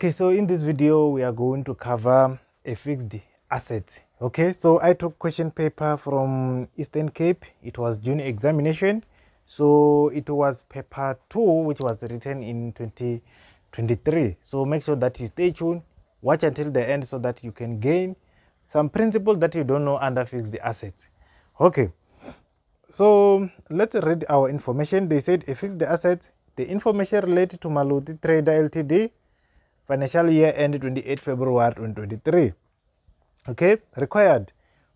okay so in this video we are going to cover a fixed asset okay? So i took question paper from eastern cape. It was june examination. So it was paper two which was written in 2023 so make sure that you stay tuned watch until the end so that you can gain some principles that you don't know under fixed assets okay? So let's read our information. They said a fixed asset the information related to maluti trader ltd financial year end 28 february 2023 okay required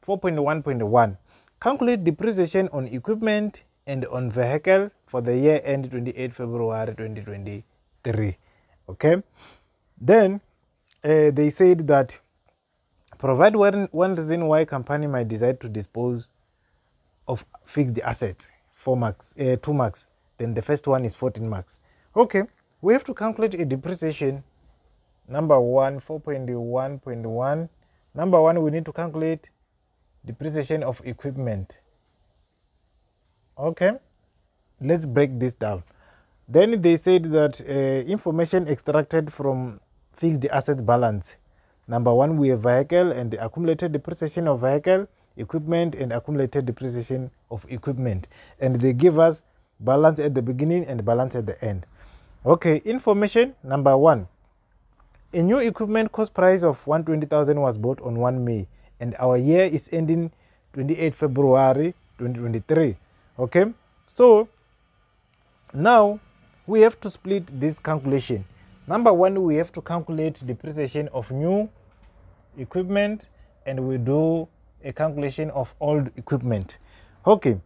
4.1.1 calculate depreciation on equipment and on vehicle for the year end 28 february 2023 okay then uh, they said that provide one, one reason why company might decide to dispose of fixed assets four marks uh, two marks then the first one is 14 marks. Okay we have to calculate a depreciation number one 4.1.1 number one we need to calculate the depreciation of equipment. Okay let's break this down. Then they said that uh, information extracted from fixed assets balance. Number one we have vehicle and the accumulated depreciation of vehicle equipment and accumulated depreciation of equipment. And they give us balance at the beginning and balance at the end. Okay information number one a new equipment cost price of 120,000 was bought on 1 May and our year is ending 28 February 2023. Okay, so now we have to split this calculation. Number one, we have to calculate depreciation of new equipment and we do a calculation of old equipment. Okay,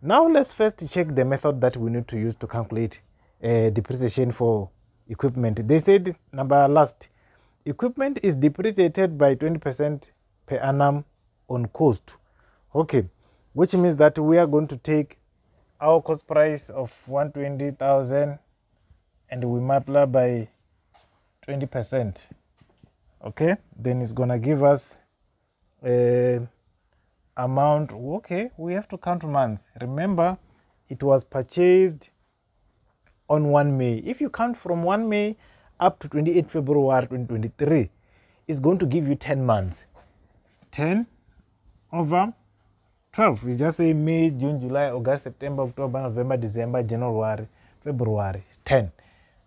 now let's first check the method that we need to use to calculate uh, depreciation for equipment. They said number last, equipment is depreciated by 20% per annum on cost. Okay, which means that we are going to take our cost price of 120,000 and we multiply by 20%. Okay, then it's gonna give us a amount. Okay, we have to count months. Remember, it was purchased on 1 May. If you count from 1 May up to 28 February 2023, it's going to give you 10 months. 10 over 12. We just say May, June, July, August, September, October, November, December, January, February. 10.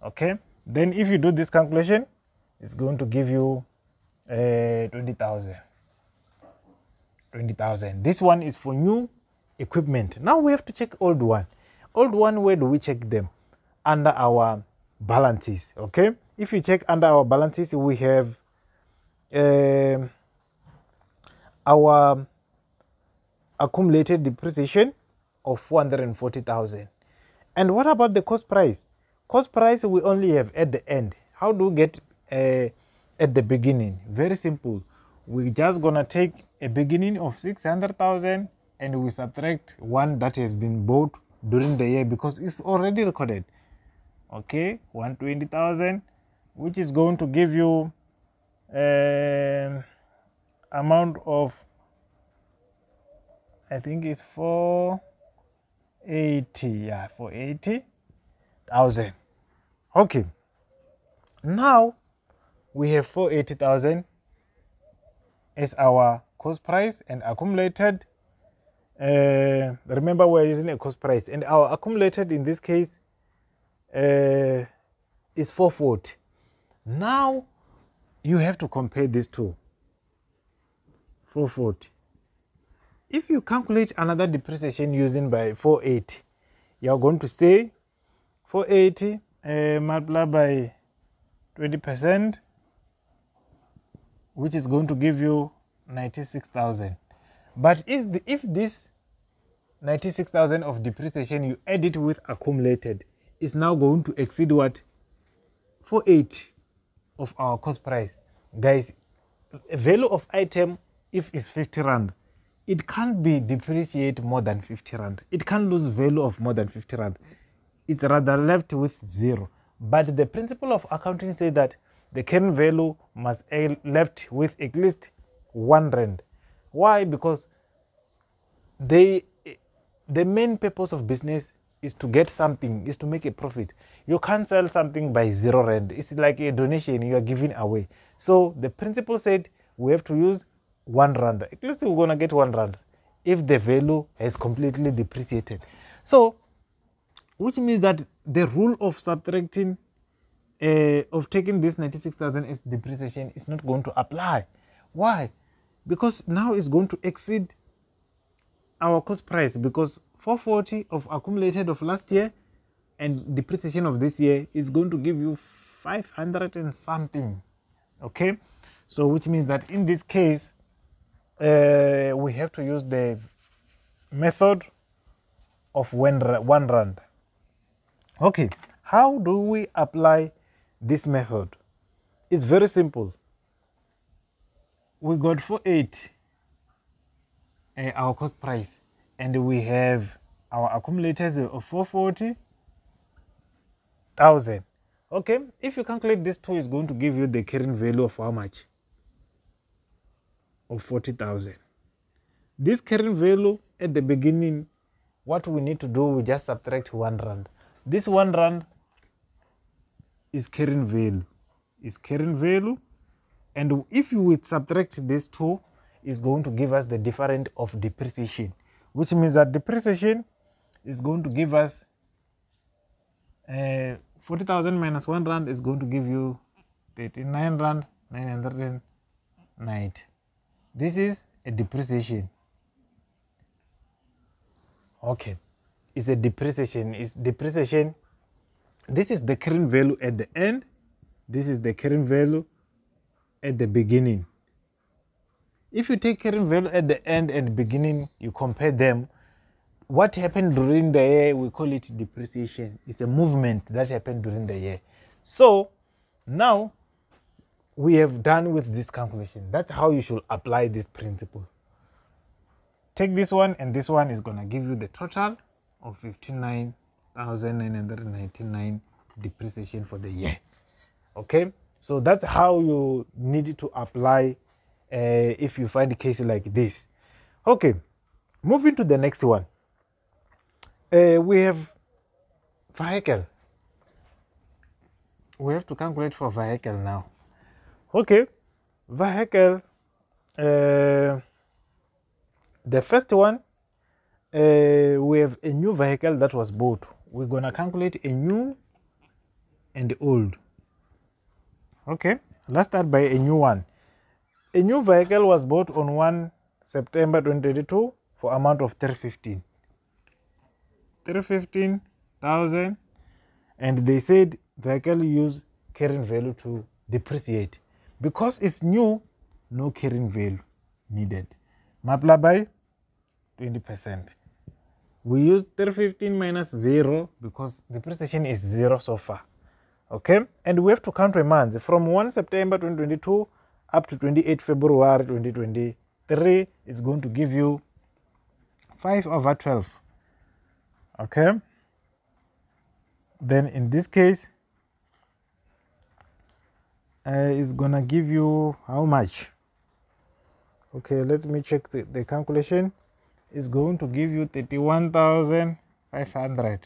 Okay. Then if you do this calculation, it's going to give you uh, 20,000. 20,000. This one is for new equipment. Now we have to check old one. Old one, where do we check them? Under our balances okay? If you check under our balances we have uh, our accumulated depreciation of 440,000 and what about the cost price? Cost price we only have at the end. How do we get uh, at the beginning? Very simple. We're just gonna take a beginning of 600,000 and we subtract one that has been bought during the year because it's already recorded okay 120,000 which is going to give you an amount of I think it's 480 yeah 480,000 okay now we have 480,000 as our cost price and accumulated uh, remember we're using a cost price and our accumulated in this case uh, is 440. Now you have to compare these two. 440. If you calculate another depreciation using by 480, you are going to say 480 uh, multiplied by 20%, which is going to give you 96,000. But is the, if this 96,000 of depreciation you add it with accumulated, is now going to exceed what? 48 of our cost price. Guys value of item if it's 50 rand it can't be depreciate more than 50 rand. It can't lose value of more than 50 rand. It's rather left with zero. But the principle of accounting say that the current value must be left with at least one rand. Why? Because they the main purpose of business is to get something, is to make a profit. you can't sell something by zero rand. It's like a donation. You are giving away. So the principal said we have to use one rand. At least we're gonna get one rand if the value has completely depreciated. So which means that the rule of subtracting uh, of taking this 96,000 as depreciation is not going to apply. Why? Because now it's going to exceed our cost price because 440 of accumulated of last year and depreciation of this year is going to give you 500 and something okay? So which means that in this case uh, we have to use the method of one, one rand. Okay how do we apply this method? It's very simple. We got for 8 uh, our cost price and we have our accumulators of 440,000 okay if you calculate this two is going to give you the carrying value of how much? Of 40,000 this carrying value at the beginning what we need to do we just subtract one rand. This one rand is carrying value. Is carrying value and if you would subtract these two is going to give us the difference of depreciation which means that depreciation is going to give us uh, 40,000 minus 1 rand is going to give you 39 rand 990 this is a depreciation. Okay. It's a depreciation. It's depreciation. This is the current value at the end. This is the current value at the beginning if you take current value at the end and beginning you compare them what happened during the year we call it depreciation. It's a movement that happened during the year. So now we have done with this calculation. That's how you should apply this principle. Take this one and this one is going to give you the total of 59,999 depreciation for the year. Okay? So that's how you need to apply uh, if you find a case like this. Okay moving to the next one. Uh, we have vehicle. We have to calculate for vehicle now. Okay vehicle uh, the first one uh, we have a new vehicle that was bought. We're gonna calculate a new and old. Okay let's start by a new one a new vehicle was bought on 1 September 2022 for amount of 315. 315,000 and they said vehicle use carrying value to depreciate. Because it's new, no carrying value needed. Multiply by 20%. We use 315 minus 0 because depreciation is 0 so far. Okay, and we have to count a month from 1 September 2022 up to 28 February 2023 is going to give you 5 over 12 okay? Then in this case uh, it's gonna give you how much? Okay let me check the, the calculation. It's going to give you 31,500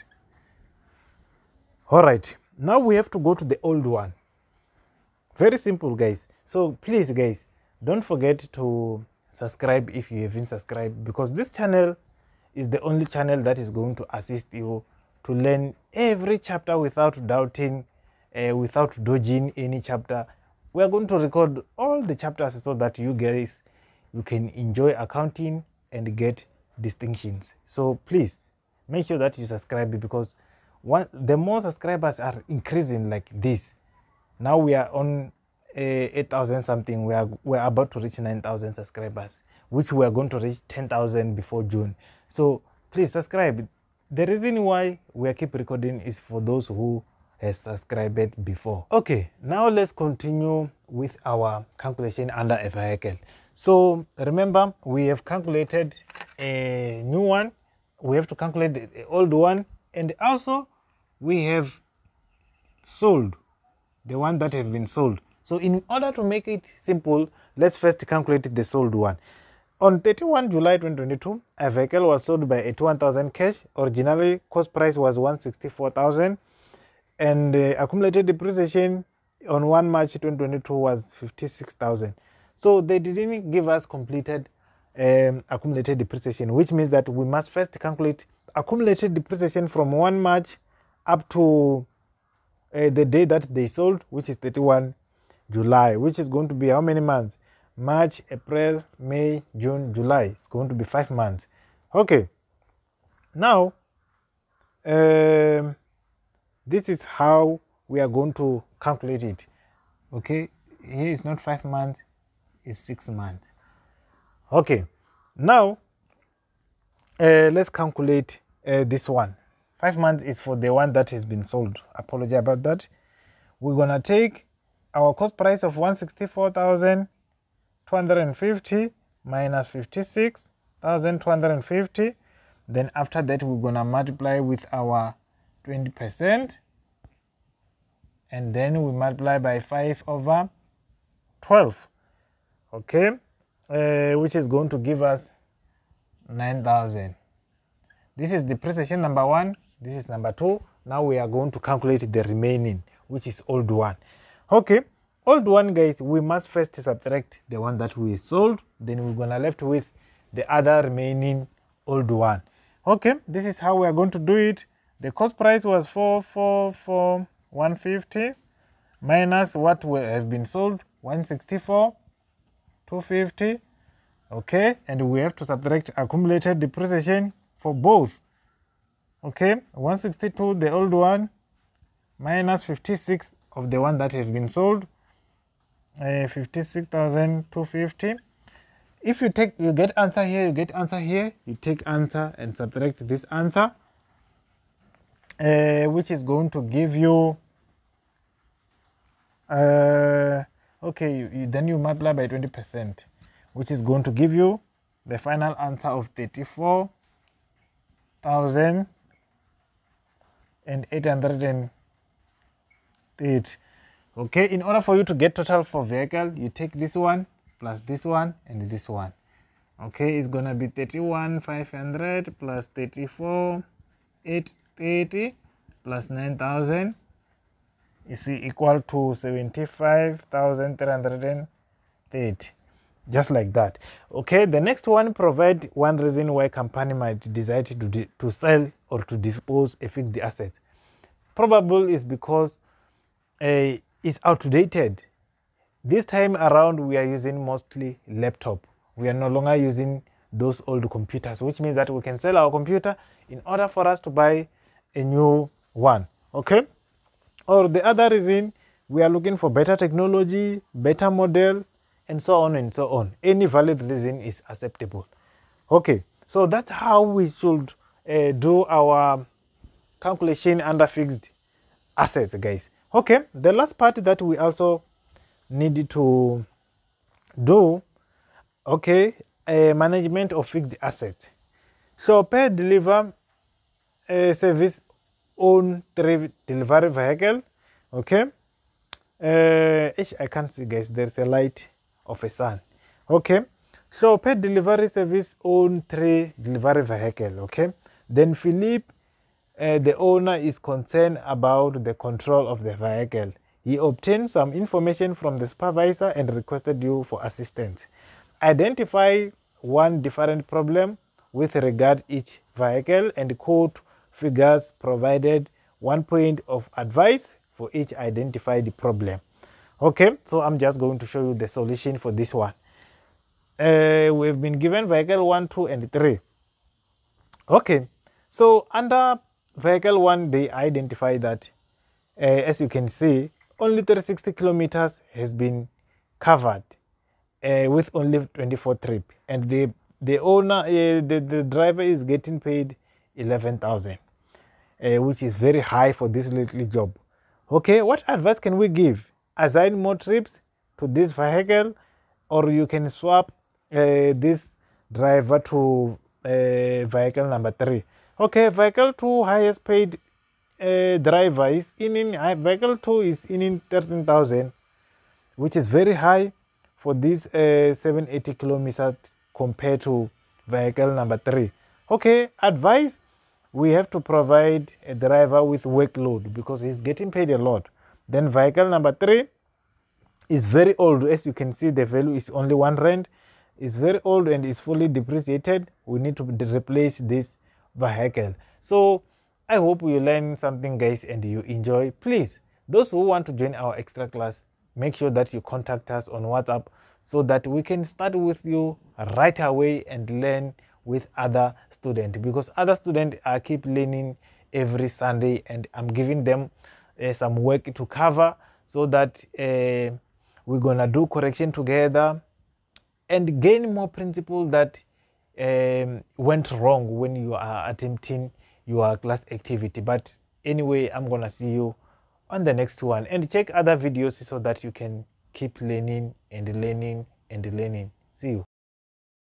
all right now we have to go to the old one. Very simple guys so please guys don't forget to subscribe if you haven't subscribed because this channel is the only channel that is going to assist you to learn every chapter without doubting uh, without dodging any chapter. We are going to record all the chapters so that you guys you can enjoy accounting and get distinctions. So please make sure that you subscribe because one, the more subscribers are increasing like this now we are on Eh, 8,000 something, we are, we are about to reach 9,000 subscribers, which we are going to reach 10,000 before June. So please subscribe. The reason why we keep recording is for those who has subscribed before. Okay, now let's continue with our calculation under a vehicle. So remember, we have calculated a new one, we have to calculate the old one, and also we have sold the one that have been sold. So in order to make it simple, let's first calculate the sold one. On 31 July 2022, a vehicle was sold by 81,000 cash. Originally, cost price was 164,000. and uh, accumulated depreciation on 1 March 2022 was 56,000. So they didn't give us completed um, accumulated depreciation, which means that we must first calculate accumulated depreciation from 1 March up to uh, the day that they sold, which is 31 July, which is going to be how many months? March, April, May, June, July. It's going to be five months. Okay. Now, um, this is how we are going to calculate it. Okay. Here is not five months, it's six months. Okay. Now, uh, let's calculate uh, this one. Five months is for the one that has been sold. Apologize about that. We're gonna take our cost price of 164,250 minus 56,250. Then after that, we're gonna multiply with our 20% and then we multiply by 5 over 12 okay? Uh, which is going to give us 9000 this is depreciation number one. This is number two. Now we are going to calculate the remaining which is old one okay old one guys we must first subtract the one that we sold then we're gonna left with the other remaining old one. Okay this is how we are going to do it. The cost price was 444 150 minus what has been sold 164 250 okay and we have to subtract accumulated depreciation for both. Okay 162 the old one minus 56 of the one that has been sold uh, 56,250 if you take you get answer here you get answer here you take answer and subtract this answer uh, which is going to give you uh, okay you, you, then you multiply by 20 percent which is going to give you the final answer of 34,000 808 okay in order for you to get total for vehicle you take this one plus this one and this one. Okay it's gonna be 31 500 plus 34 830 plus 9000 you see equal to 75,330 just like that. Okay the next one provide one reason why company might decide to, to sell or to dispose a fixed asset. Probable is because uh, it's outdated this time around we are using mostly laptop we are no longer using those old computers which means that we can sell our computer in order for us to buy a new one okay or the other reason we are looking for better technology better model and so on and so on. Any valid reason is acceptable. Okay, so that's how we should uh, do our calculation under fixed assets, guys. Okay, the last part that we also need to do, okay, a management of fixed assets. So pay deliver a service on three delivery vehicle, okay. Uh, I can't see guys, there's a light of a sun. Okay, so pet delivery service own three delivery vehicle. Okay, then Philip, uh, the owner, is concerned about the control of the vehicle. He obtained some information from the supervisor and requested you for assistance. Identify one different problem with regard each vehicle and quote figures provided one point of advice for each identified problem okay so i'm just going to show you the solution for this one uh, we've been given vehicle 1 2 and 3 okay so under vehicle 1 they identify that uh, as you can see only 360 kilometers has been covered uh, with only 24 trip. And the the owner uh, the, the driver is getting paid 11000 uh, which is very high for this little job. Okay what advice can we give? Assign more trips to this vehicle or you can swap uh, this driver to uh, vehicle number three okay vehicle two highest paid uh, driver is in, in uh, vehicle two is in, in 13000 which is very high for this uh, 780 kilometers compared to vehicle number three okay advice we have to provide a driver with workload because he's getting paid a lot. Then vehicle number three is very old. As you can see, the value is only one rand. It's very old and is fully depreciated. We need to replace this vehicle. So I hope you learn something, guys, and you enjoy. Please, those who want to join our extra class, make sure that you contact us on WhatsApp so that we can start with you right away and learn with other students because other students are keep learning every Sunday and I'm giving them uh, some work to cover so that uh, we're gonna do correction together and gain more principle that um, went wrong when you are attempting your class activity. But anyway i'm gonna see you on the next one. And check other videos so that you can keep learning and learning and learning. See you